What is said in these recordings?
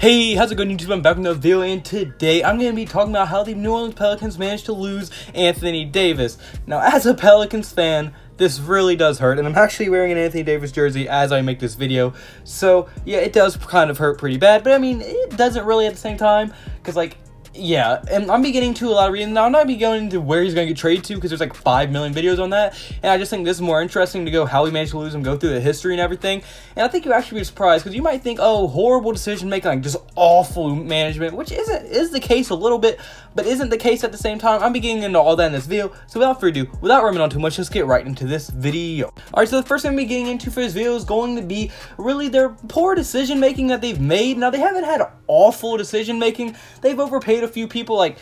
Hey, how's it going YouTube? I'm back with another video and today I'm going to be talking about how the New Orleans Pelicans managed to lose Anthony Davis. Now, as a Pelicans fan, this really does hurt, and I'm actually wearing an Anthony Davis jersey as I make this video, so yeah, it does kind of hurt pretty bad, but I mean, it doesn't really at the same time, because like, yeah, and I'm beginning to a lot of reasons. Now, I'm not be going into where he's going to get traded to because there's like 5 million videos on that. And I just think this is more interesting to go how he managed to lose him, go through the history and everything. And I think you actually be surprised because you might think, oh, horrible decision making, like just awful management, which isn't is the case a little bit, but isn't the case at the same time. I'm beginning into all that in this video. So without further ado, without rambling on too much, let's get right into this video. Alright, so the first thing I'm getting into for this video is going to be really their poor decision making that they've made. Now, they haven't had awful decision making. They've overpaid a few people like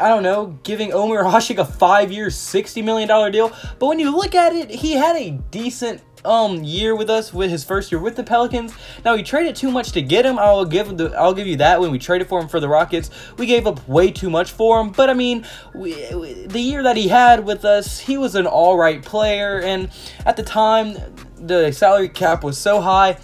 I don't know, giving Omer Asik a five-year, $60 million deal. But when you look at it, he had a decent um year with us with his first year with the Pelicans. Now he traded too much to get him. I'll give him the I'll give you that when we traded for him for the Rockets. We gave up way too much for him, but I mean, we, the year that he had with us, he was an all right player and at the time the salary cap was so high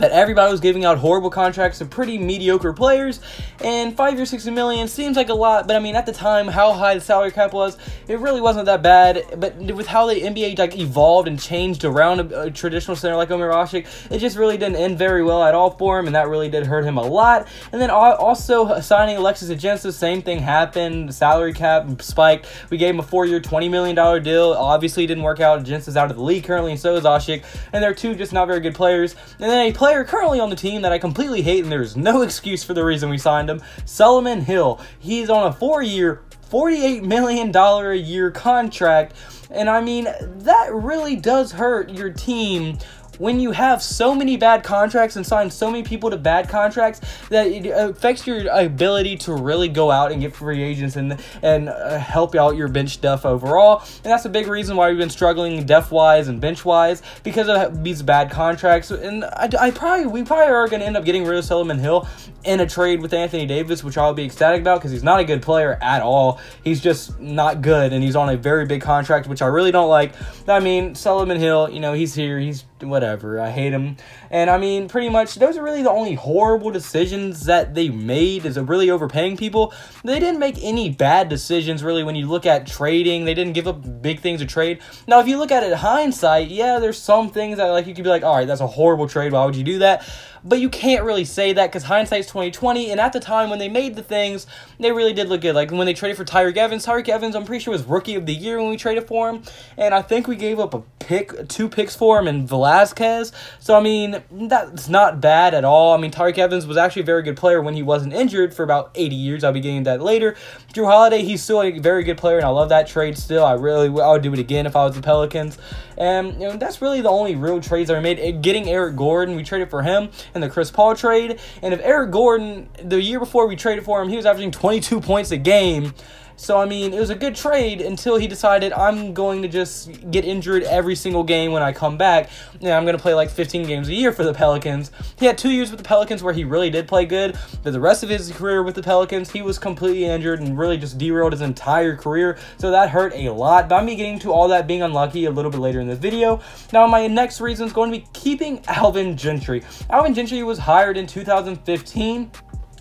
that everybody was giving out horrible contracts to pretty mediocre players, and five years, sixty million seems like a lot, but I mean, at the time, how high the salary cap was, it really wasn't that bad. But with how the NBA like evolved and changed around a, a traditional center like Omer Asik, it just really didn't end very well at all for him, and that really did hurt him a lot. And then also signing Alexis Ajinça, same thing happened. Salary cap spiked. We gave him a four-year, twenty million dollar deal. Obviously, didn't work out. Ajinça's out of the league currently, and so is Asik, and they're two just not very good players. And then a player currently on the team that I completely hate, and there's no excuse for the reason we signed him, Solomon Hill. He's on a four-year, $48 million a year contract, and I mean, that really does hurt your team when you have so many bad contracts and sign so many people to bad contracts that it affects your ability to really go out and get free agents and and uh, help out your bench depth overall. And that's a big reason why we've been struggling depth wise and bench wise because of these bad contracts. And I, I probably we probably are going to end up getting rid of Solomon Hill in a trade with Anthony Davis, which I'll be ecstatic about because he's not a good player at all. He's just not good, and he's on a very big contract, which I really don't like. I mean, Solomon Hill, you know, he's here, he's whatever. I hate him. And I mean, pretty much, those are really the only horrible decisions that they made is really overpaying people. They didn't make any bad decisions, really, when you look at trading. They didn't give up big things to trade. Now, if you look at it hindsight, yeah, there's some things that, like, you could be like, all right, that's a horrible trade. Why would you do that? But you can't really say that because hindsight's 2020. And at the time when they made the things, they really did look good. Like when they traded for Tyreke Evans, Tyreke Evans, I'm pretty sure was rookie of the year when we traded for him. And I think we gave up a pick, two picks for him and Velasquez. So I mean, that's not bad at all. I mean, Tyreke Evans was actually a very good player when he wasn't injured for about 80 years. I'll be getting that later. Jrue Holiday, he's still a very good player, and I love that trade still. I really, I would do it again if I was the Pelicans. And you know, that's really the only real trades that we made. Uh, getting Eric Gordon, we traded for him, and the Chris Paul trade. And if Eric Gordon, the year before we traded for him, he was averaging 22 points a game. So, I mean, it was a good trade until he decided I'm going to just get injured every single game when I come back. And I'm going to play like 15 games a year for the Pelicans. He had two years with the Pelicans where he really did play good, but the rest of his career with the Pelicans, he was completely injured and really just derailed his entire career. So that hurt a lot. But I'm getting to all that being unlucky a little bit later in this video. Now, my next reason is going to be keeping Alvin Gentry. Alvin Gentry was hired in 2015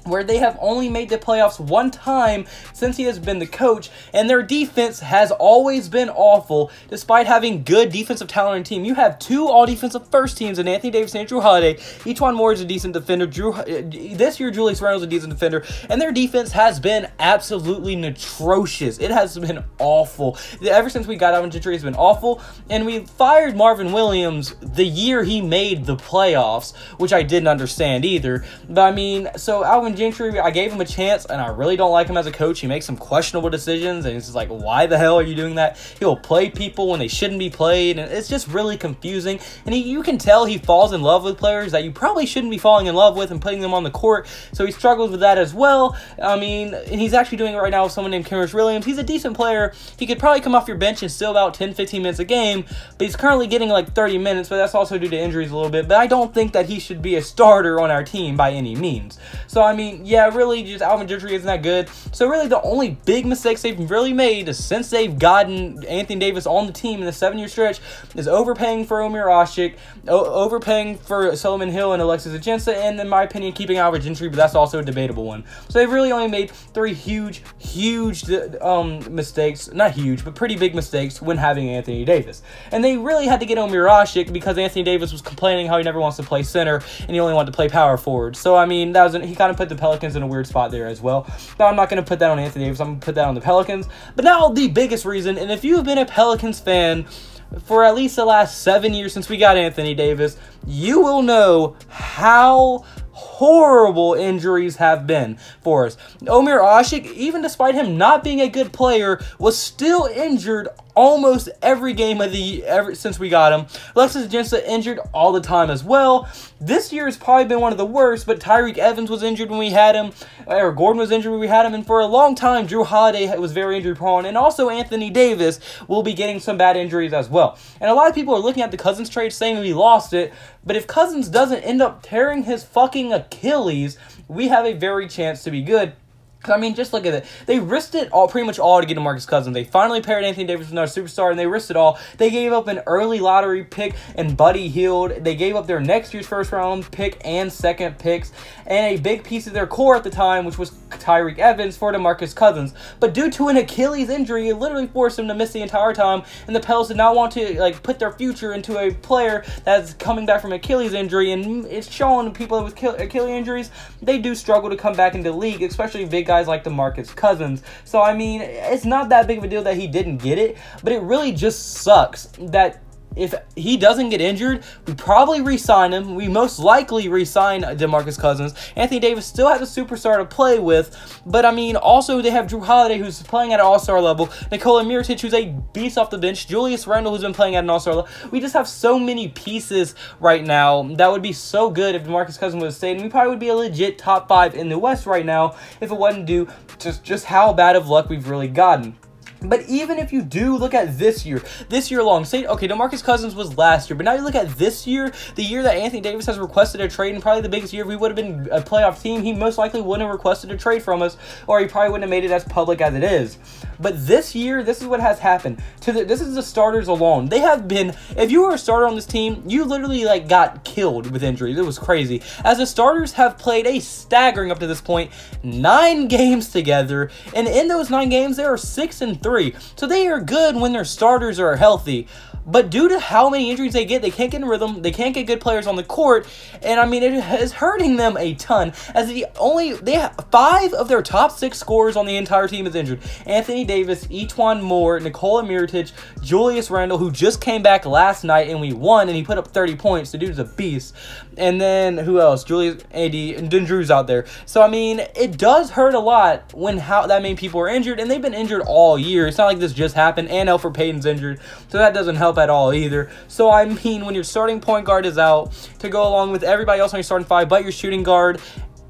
where they have only made the playoffs one time since he has been the coach, and their defense has always been awful, despite having good defensive talent on team. You have two all-defensive first teams in Anthony Davis and Jrue Holiday. E'Twaun Moore is a decent defender. Drew, uh, this year, Julius Randle is a decent defender, and their defense has been absolutely atrocious. It has been awful. Ever since we got Alvin Gentry, it's been awful, and we fired Marvin Williams the year he made the playoffs, which I didn't understand either. But I mean, so Alvin Gentry, I gave him a chance, and I really don't like him as a coach. He makes some questionable decisions, and it's just like, why the hell are you doing that? He'll play people when they shouldn't be played, and it's just really confusing. And he, you can tell he falls in love with players that you probably shouldn't be falling in love with and putting them on the court, so he struggles with that as well. I mean, and he's actually doing it right now with someone named Kenrich Williams. He's a decent player. He could probably come off your bench and still about 10, 15 minutes a game, but he's currently getting like 30 minutes, but that's also due to injuries a little bit. But I don't think that he should be a starter on our team by any means. So, I mean, mean, yeah, really, just Alvin Gentry isn't that good. So really, the only big mistakes they've really made since they've gotten Anthony Davis on the team in the seven-year stretch is overpaying for Omer Asik, overpaying for Solomon Hill and Alexis Ajinça, and in my opinion, keeping Alvin Gentry, but that's also a debatable one. So they've really only made three huge, huge um, mistakes, not huge, but pretty big mistakes when having Anthony Davis. And they really had to get Omer Asik because Anthony Davis was complaining how he never wants to play center and he only wanted to play power forward. So I mean, that was he kind of put the Pelicans in a weird spot there as well. Now I'm not going to put that on Anthony Davis. I'm going to put that on the Pelicans. But now the biggest reason, and if you've been a Pelicans fan for at least the last seven years since we got Anthony Davis, you will know how horrible injuries have been for us. Omer Asik, even despite him not being a good player, was still injured almost every game of the ever since we got him. Alexis Ajinça injured all the time as well. This year has probably been one of the worst, but Tyreke Evans was injured when we had him. Eric Gordon was injured when we had him, and for a long time, Jrue Holiday was very injury prone, and also Anthony Davis will be getting some bad injuries as well. And a lot of people are looking at the Cousins trade saying we lost it, but if Cousins doesn't end up tearing his fucking Achilles, we have a very chance to be good. Cause I mean, just look at it. They risked it all, pretty much all, to get DeMarcus Cousins. They finally paired Anthony Davis with another superstar, and they risked it all. They gave up an early lottery pick and Buddy Hield. They gave up their next year's first round pick and second picks, and a big piece of their core at the time, which was Tyreke Evans for DeMarcus Cousins. But due to an Achilles injury, it literally forced him to miss the entire time, and the Pels did not want to like put their future into a player that's coming back from Achilles injury, and it's showing people with Achilles injuries they do struggle to come back into the league, especially big guys like DeMarcus Cousins. So, I mean, it's not that big of a deal that he didn't get it, but it really just sucks that if he doesn't get injured, we probably re-sign him. We most likely re-sign DeMarcus Cousins. Anthony Davis still has a superstar to play with, but I mean, also they have Jrue Holiday who's playing at an all-star level, Nikola Mirotic who's a beast off the bench, Julius Randle who's been playing at an all-star level. We just have so many pieces right now that would be so good if DeMarcus Cousins would stayed, and we probably would be a legit top five in the West right now if it wasn't due to just how bad of luck we've really gotten. But even if you do look at this year, this year long, say, okay, DeMarcus Cousins was last year, but now you look at this year, the year that Anthony Davis has requested a trade, and probably the biggest year, we would have been a playoff team, he most likely wouldn't have requested a trade from us, or he probably wouldn't have made it as public as it is. But this year, this is what has happened. To the, this is the starters alone. They have been. If you were a starter on this team, you literally like got killed with injuries. It was crazy. As the starters have played a staggering up to this point nine games together, and in those nine games, there are six and three. So they are good when their starters are healthy. But due to how many injuries they get, they can't get in rhythm. They can't get good players on the court, and I mean it is hurting them a ton. As the only they have five of their top six scorers on the entire team is injured. Anthony Davis, E'Twaun Moore, Nikola Mirotic, Julius Randle, who just came back last night and we won, and he put up 30 points. The dude's a beast. And then who else? Julius, AD, and then Jrue's out there. So I mean, it does hurt a lot when how that many people are injured, and they've been injured all year. It's not like this just happened. And Elfrid Payton's injured, so that doesn't help at all either. So I mean, when your starting point guard is out to go along with everybody else on your starting five, but your shooting guard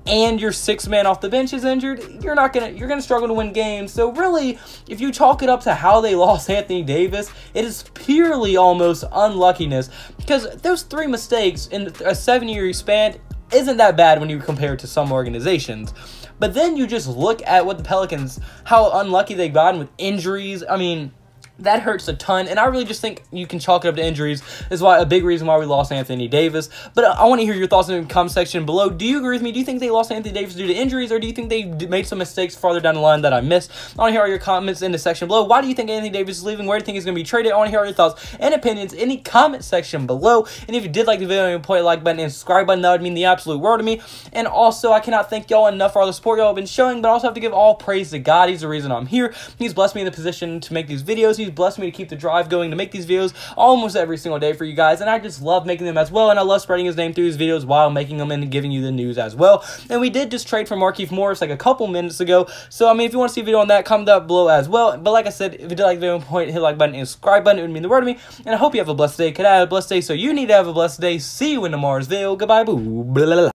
and your six man off the bench is injured, you're not gonna you're gonna struggle to win games. So really, if you chalk it up to how they lost Anthony Davis, it is purely almost unluckiness because those three mistakes in a seven year span isn't that bad when you compare it to some organizations. But then you just look at what the Pelicans, how unlucky they've gotten with injuries. I mean, that hurts a ton, and I really just think you can chalk it up to injuries. Is why a big reason why we lost Anthony Davis. But uh, I want to hear your thoughts in the comment section below. Do you agree with me? Do you think they lost Anthony Davis due to injuries, or do you think they made some mistakes farther down the line that I missed? I want to hear all your comments in the section below. Why do you think Anthony Davis is leaving? Where do you think he's going to be traded? I want to hear all your thoughts and opinions in the comment section below. And if you did like the video, put a like button and subscribe button. That would mean the absolute world to me. And also, I cannot thank y'all enough for all the support y'all have been showing, but I also have to give all praise to God. He's the reason I'm here. He's blessed me in the position to make these videos. He's blessed me to keep the drive going to make these videos almost every single day for you guys, and I just love making them as well, and I love spreading his name through his videos while making them and giving you the news as well. And we did just trade for Markieff Morris like a couple minutes ago, so I mean, if you want to see a video on that, comment down below as well. But like I said, if you did like the video, point, hit like button and subscribe button, it would mean the world to me, and I hope you have a blessed day. Could I have a blessed day? So you need to have a blessed day. See you in tomorrow's video. Goodbye, boo. Blah, blah, blah.